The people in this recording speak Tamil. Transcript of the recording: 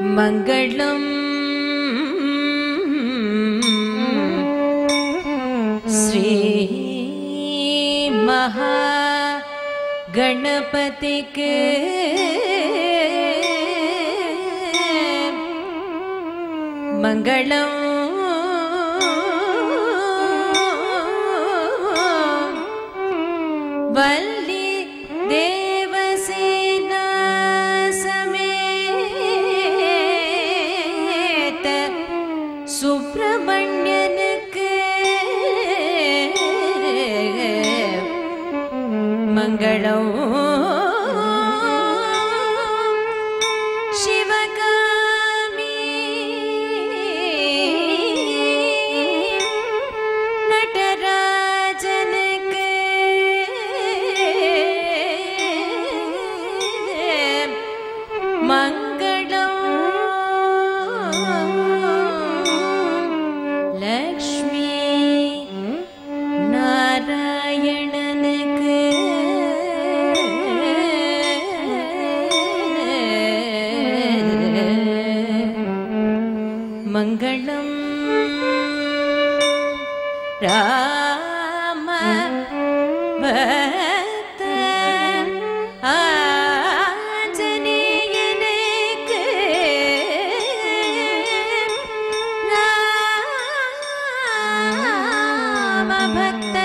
மங்களம். ஸ்ரீ மகா கணபதிக்கு மங்களம். வல் மன்னனுக்கு மங்களம். மங்களம். ராம பக்த ஆஞ்சனேயனுக்கு ராம பக்த